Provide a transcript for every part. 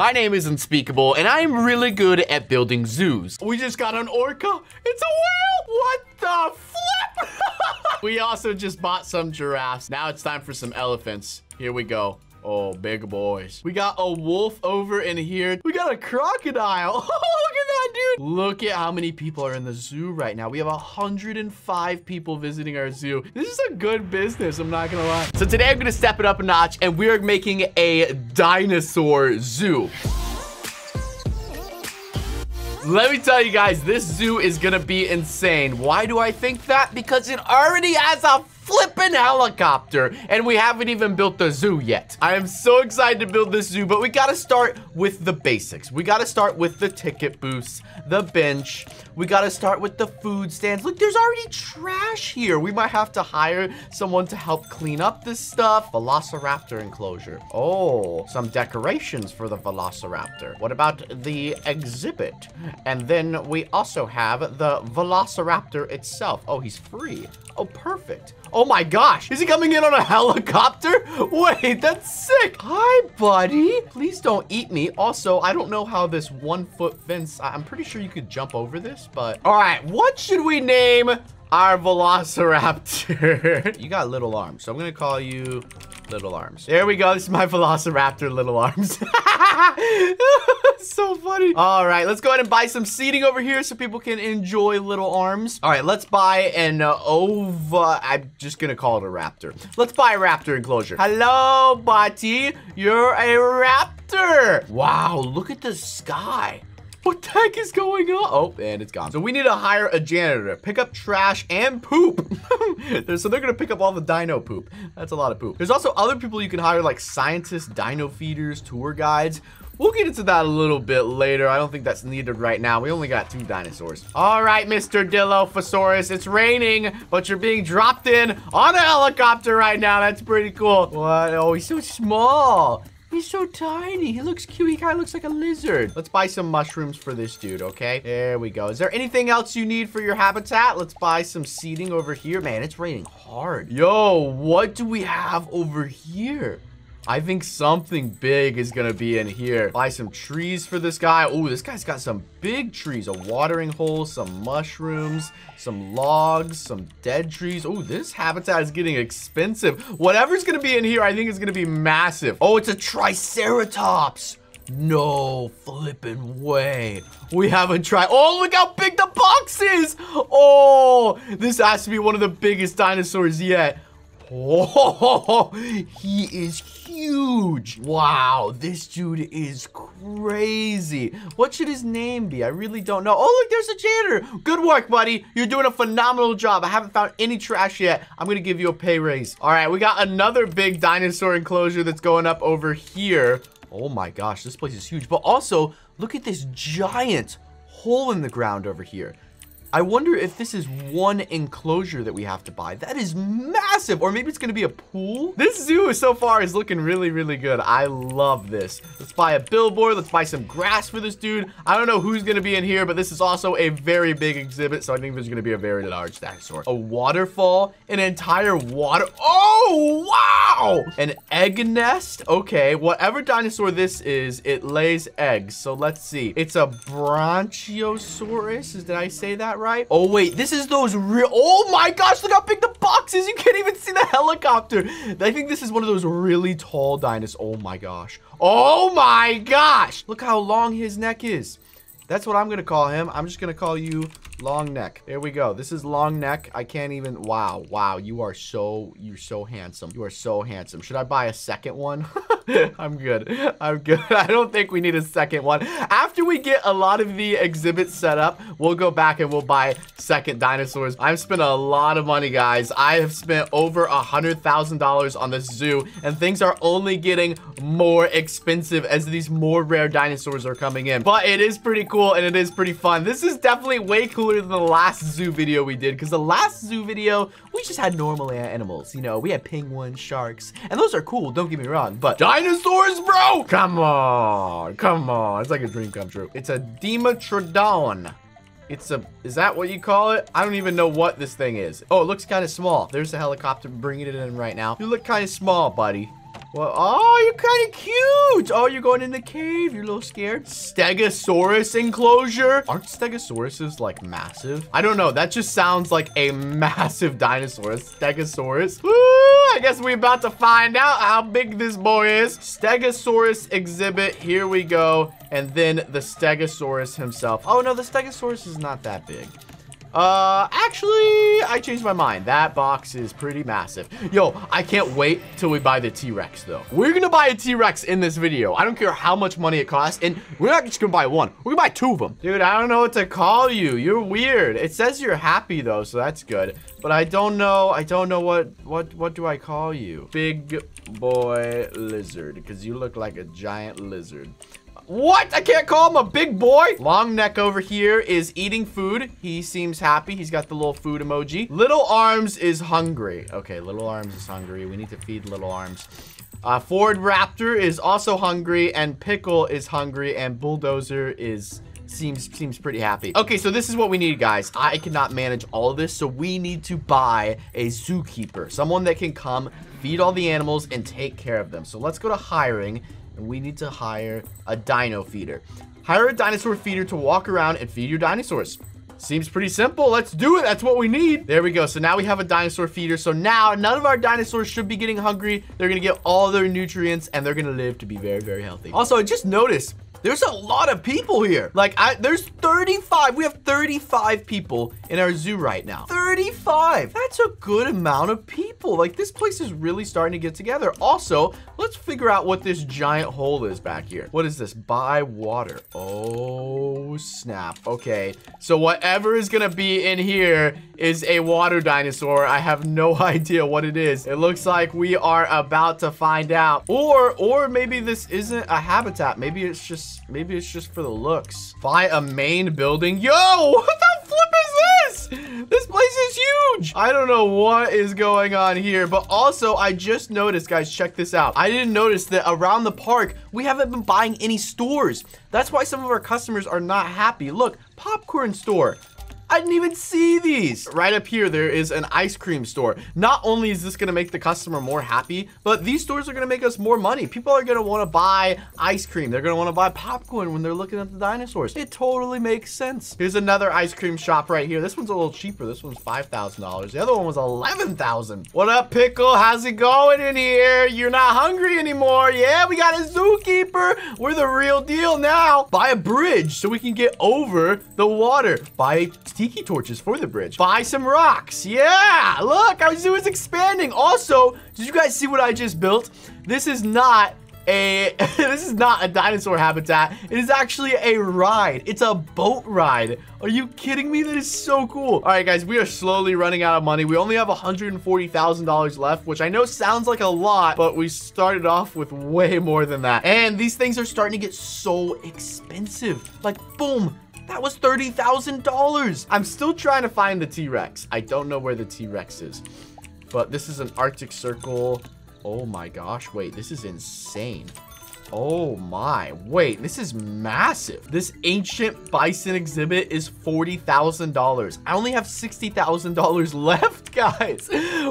My name is Unspeakable, and I'm really good at building zoos. We just got an orca. It's a whale. What the flip? we also just bought some giraffes. Now it's time for some elephants. Here we go. Oh, big boys. We got a wolf over in here. We got a crocodile. Oh, look at that, dude. Look at how many people are in the zoo right now. We have 105 people visiting our zoo. This is a good business, I'm not gonna lie. So today I'm gonna step it up a notch and we are making a dinosaur zoo. Let me tell you guys, this zoo is gonna be insane. Why do I think that? Because it already has a flipping helicopter and we haven't even built the zoo yet. I am so excited to build this zoo, but we gotta start with the basics. We gotta start with the ticket booths, the bench. We gotta start with the food stands. Look, there's already trash here. We might have to hire someone to help clean up this stuff. Velociraptor enclosure. Oh, some decorations for the Velociraptor. What about the exhibit? And then we also have the Velociraptor itself. Oh, he's free. Oh, perfect. Oh my gosh, is he coming in on a helicopter? Wait, that's sick. Hi, buddy. Please don't eat me. Also, I don't know how this one foot fence, I'm pretty sure you could jump over this, but all right, what should we name our Velociraptor? you got little arms, so I'm gonna call you Little Arms. There we go. This is my Velociraptor Little Arms. so funny. All right, let's go ahead and buy some seating over here so people can enjoy Little Arms. All right, let's buy an uh, Ova. I'm just gonna call it a raptor. Let's buy a raptor enclosure. Hello, buddy. You're a raptor. Wow, look at the sky. What the heck is going on? Oh, and it's gone. So we need to hire a janitor, pick up trash and poop. so they're gonna pick up all the dino poop. That's a lot of poop. There's also other people you can hire like scientists, dino feeders, tour guides. We'll get into that a little bit later. I don't think that's needed right now. We only got two dinosaurs. All right, Mr. Dilophosaurus, it's raining, but you're being dropped in on a helicopter right now. That's pretty cool. What? Oh, he's so small. He's so tiny. He looks cute. He kind of looks like a lizard. Let's buy some mushrooms for this dude, okay? There we go. Is there anything else you need for your habitat? Let's buy some seating over here. Man, it's raining hard. Yo, what do we have over here? I think something big is gonna be in here. Buy some trees for this guy. Oh, this guy's got some big trees. A watering hole, some mushrooms, some logs, some dead trees. Oh, this habitat is getting expensive. Whatever's gonna be in here, I think is gonna be massive. Oh, it's a triceratops. No flipping way. We haven't tried. Oh, look how big the box is. Oh, this has to be one of the biggest dinosaurs yet. Oh, he is huge. Wow, this dude is crazy. What should his name be? I really don't know. Oh, look, there's a janitor. Good work, buddy. You're doing a phenomenal job. I haven't found any trash yet. I'm going to give you a pay raise. All right, we got another big dinosaur enclosure that's going up over here. Oh my gosh, this place is huge. But also, look at this giant hole in the ground over here. I wonder if this is one enclosure that we have to buy. That is massive. Or maybe it's going to be a pool. This zoo so far is looking really, really good. I love this. Let's buy a billboard. Let's buy some grass for this dude. I don't know who's going to be in here, but this is also a very big exhibit. So I think there's going to be a very large dinosaur. A waterfall. An entire water. Oh, wow. An egg nest. Okay. Whatever dinosaur this is, it lays eggs. So let's see. It's a Bronchiosaurus. Did I say that right? Oh, wait, this is those real, oh my gosh, look how big the box is. You can't even see the helicopter. I think this is one of those really tall dinosaurs. Oh my gosh. Oh my gosh. Look how long his neck is. That's what I'm going to call him. I'm just going to call you long neck. There we go. This is long neck. I can't even, wow, wow. You are so, you're so handsome. You are so handsome. Should I buy a second one? I'm good. I'm good. I don't think we need a second one. After we get a lot of the exhibits set up, we'll go back and we'll buy second dinosaurs. I've spent a lot of money, guys. I have spent over a $100,000 on this zoo, and things are only getting more expensive as these more rare dinosaurs are coming in. But it is pretty cool, and it is pretty fun. This is definitely way cooler than the last zoo video we did, because the last zoo video, we just had normal animals. You know, we had penguins, sharks, and those are cool, don't get me wrong, but dinosaurs, bro! Come on, come on. It's like a dream come true. It's a Dimetrodon. It's a, is that what you call it? I don't even know what this thing is. Oh, it looks kind of small. There's a helicopter bringing it in right now. You look kind of small, buddy. Oh, you're kind of cute. Oh, you're going in the cave. You're a little scared. Stegosaurus enclosure. Aren't Stegosauruses like massive? I don't know. That just sounds like a massive dinosaur. Stegosaurus. Woo! I guess we're about to find out how big this boy is. Stegosaurus exhibit. Here we go. And then the Stegosaurus himself. Oh, no, the Stegosaurus is not that big. Uh, actually, I changed my mind. That box is pretty massive. Yo, I can't wait till we buy the T-Rex, though. We're gonna buy a T-Rex in this video. I don't care how much money it costs, and we're not just gonna buy one. We're gonna buy two of them. Dude, I don't know what to call you. You're weird. It says you're happy, though, so that's good. But I don't know. I don't know what, what, what do I call you? Big boy lizard, because you look like a giant lizard. What? I can't call him a big boy. Long neck over here is eating food. He seems happy. He's got the little food emoji. Little arms is hungry. Okay, little arms is hungry. We need to feed little arms. Uh, Ford Raptor is also hungry, and Pickle is hungry, and Bulldozer is seems seems pretty happy. Okay, so this is what we need, guys. I cannot manage all of this, so we need to buy a zookeeper, someone that can come feed all the animals and take care of them. So let's go to hiring and we need to hire a dino feeder. Hire a dinosaur feeder to walk around and feed your dinosaurs. Seems pretty simple. Let's do it. That's what we need. There we go. So now we have a dinosaur feeder. So now none of our dinosaurs should be getting hungry. They're going to get all their nutrients and they're going to live to be very, very healthy. Also, I just noticed there's a lot of people here. Like, I, there's 35. We have 35 people in our zoo right now. 35. That's a good amount of people. Like, this place is really starting to get together. Also, let's figure out what this giant hole is back here. What is this? Buy water. Oh, snap. Okay. So whatever is going to be in here is a water dinosaur. I have no idea what it is. It looks like we are about to find out. Or, or maybe this isn't a habitat. Maybe it's just maybe it's just for the looks. Buy a main building. Yo, what the this? Place is huge. I don't know what is going on here, but also I just noticed, guys, check this out. I didn't notice that around the park, we haven't been buying any stores. That's why some of our customers are not happy. Look, popcorn store. I didn't even see these. Right up here, there is an ice cream store. Not only is this gonna make the customer more happy, but these stores are gonna make us more money. People are gonna wanna buy ice cream. They're gonna wanna buy popcorn when they're looking at the dinosaurs. It totally makes sense. Here's another ice cream shop right here. This one's a little cheaper. This one's $5,000. The other one was 11,000. What up, Pickle? How's it going in here? You're not hungry anymore. Yeah, we got a zookeeper. We're the real deal now. Buy a bridge so we can get over the water. Buy tiki torches for the bridge. Buy some rocks. Yeah, look, our zoo is expanding. Also, did you guys see what I just built? This is not a this is not a dinosaur habitat it is actually a ride it's a boat ride are you kidding me that is so cool all right guys we are slowly running out of money we only have 140,000 dollars left which I know sounds like a lot but we started off with way more than that and these things are starting to get so expensive like boom that was $30,000. I'm still trying to find the T-Rex. I don't know where the T-Rex is. But this is an Arctic Circle. Oh my gosh. Wait, this is insane. Oh my, wait, this is massive. This ancient bison exhibit is $40,000. I only have $60,000 left, guys.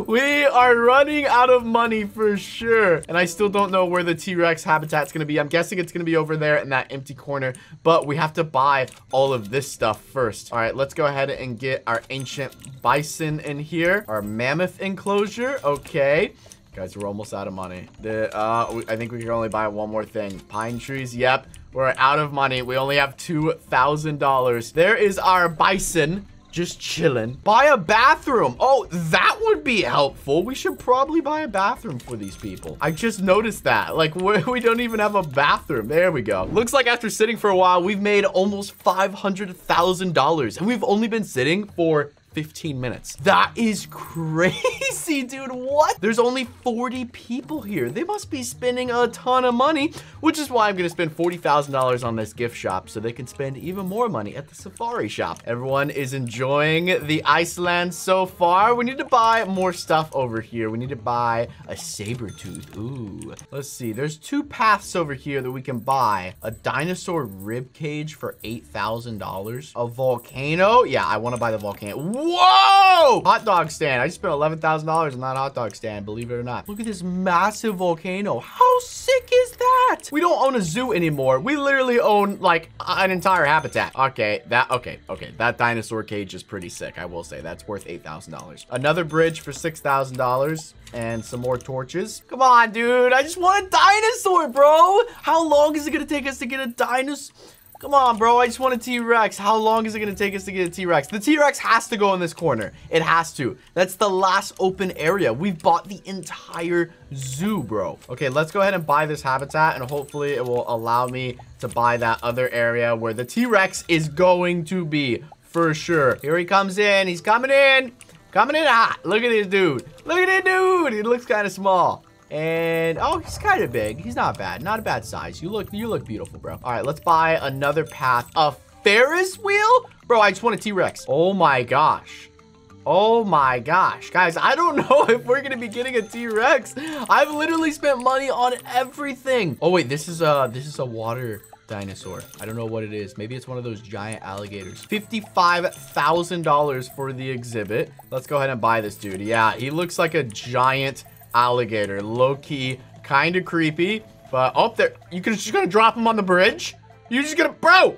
We are running out of money for sure. And I still don't know where the T-Rex habitat's gonna be. I'm guessing it's gonna be over there in that empty corner, but we have to buy all of this stuff first. All right, let's go ahead and get our ancient bison in here. Our mammoth enclosure, okay. Guys, we're almost out of money. The, uh, I think we can only buy one more thing. Pine trees, yep. We're out of money. We only have $2,000. There is our bison just chilling. Buy a bathroom. Oh, that would be helpful. We should probably buy a bathroom for these people. I just noticed that. Like, we don't even have a bathroom. There we go. Looks like after sitting for a while, we've made almost $500,000. And we've only been sitting for 15 minutes. That is crazy, dude. What? There's only 40 people here. They must be spending a ton of money, which is why I'm to spend $40,000 on this gift shop so they can spend even more money at the safari shop. Everyone is enjoying the Iceland so far. We need to buy more stuff over here. We need to buy a saber tooth. Ooh. Let's see. There's two paths over here that we can buy. A dinosaur rib cage for $8,000. A volcano. Yeah, I want to buy the volcano. Whoa! Hot dog stand. I just spent $11,000 on that hot dog stand, believe it or not. Look at this massive volcano. How sick is that? We don't own a zoo anymore. We literally own like an entire habitat. Okay, that, okay, okay. That dinosaur cage is pretty sick. I will say that's worth $8,000. Another bridge for $6,000 and some more torches. Come on, dude. I just want a dinosaur, bro. How long is it going to take us to get a dinosaur? Come on, bro. I just want a T-Rex. How long is it going to take us to get a T-Rex? The T-Rex has to go in this corner. It has to. That's the last open area. We've bought the entire zoo, bro. Okay, let's go ahead and buy this habitat, and hopefully it will allow me to buy that other area where the T-Rex is going to be for sure. Here he comes in. He's coming in. Coming in hot. Look at this dude. Look at this dude. He looks kind of small. And oh, he's kind of big. He's not bad. Not a bad size. You look you look beautiful, bro. All right, let's buy another path. A Ferris wheel? Bro, I just want a T-Rex. Oh my gosh. Oh my gosh. Guys, I don't know if we're going to be getting a T-Rex. I've literally spent money on everything. Oh wait, this is a this is a water dinosaur. I don't know what it is. Maybe it's one of those giant alligators. $55,000 for the exhibit. Let's go ahead and buy this dude. Yeah, he looks like a giant alligator. Low-key, kind of creepy. But, oh, there, you can just gonna drop him on the bridge? You're just gonna, bro,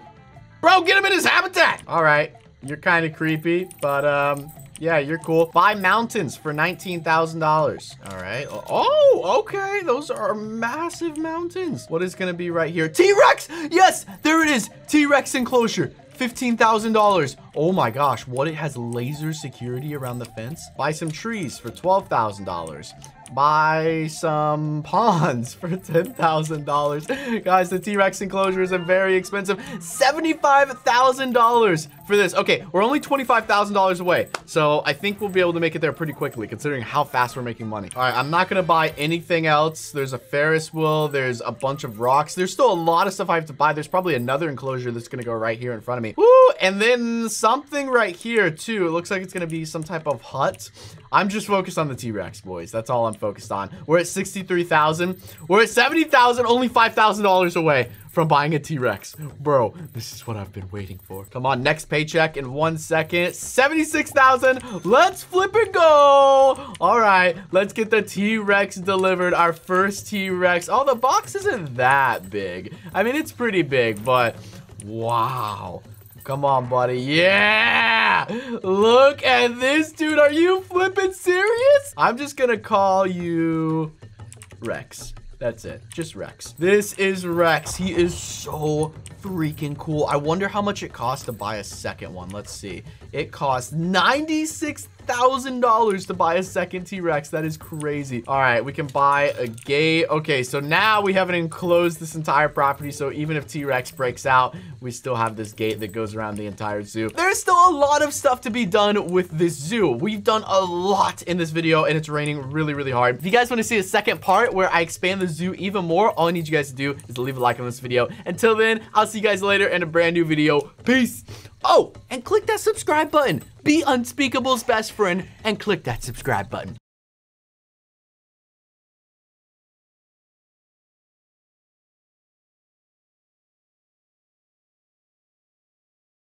bro, get him in his habitat. All right, you're kind of creepy, but, um, yeah, you're cool. Buy mountains for $19,000. All right. Oh, okay. Those are massive mountains. What is going to be right here? T-Rex! Yes, there it is. T-Rex enclosure. $15,000. Oh my gosh, what it has laser security around the fence? Buy some trees for $12,000 buy some ponds for $10,000. Guys, the T-Rex enclosure is a very expensive $75,000 for this. Okay, we're only $25,000 away. So I think we'll be able to make it there pretty quickly considering how fast we're making money. All right, I'm not gonna buy anything else. There's a Ferris wheel. There's a bunch of rocks. There's still a lot of stuff I have to buy. There's probably another enclosure that's gonna go right here in front of me. Woo! And then something right here too. It looks like it's gonna be some type of hut. I'm just focused on the T-Rex, boys. That's all I'm focused on. We're at 63,000. We're at 70,000, only $5,000 away from buying a T-Rex. Bro, this is what I've been waiting for. Come on, next paycheck in one second. 76,000. Let's flip and go. All right, let's get the T-Rex delivered. Our first T-Rex. Oh, the box isn't that big. I mean, it's pretty big, but wow. Come on, buddy. Yeah! Look at this, dude. Are you flipping serious? I'm just gonna call you Rex. That's it. Just Rex. This is Rex. He is so freaking cool. I wonder how much it costs to buy a second one. Let's see. It costs 96 $1,000 to buy a second T-Rex. That is crazy. All right, we can buy a gate. Okay, so now we haven't enclosed this entire property, so even if T-Rex breaks out, we still have this gate that goes around the entire zoo. There's still a lot of stuff to be done with this zoo. We've done a lot in this video, and it's raining really, really hard. If you guys want to see a second part where I expand the zoo even more, all I need you guys to do is leave a like on this video. Until then, I'll see you guys later in a brand new video. Peace. Oh, and click that subscribe button. Be Unspeakable's best friend and click that subscribe button.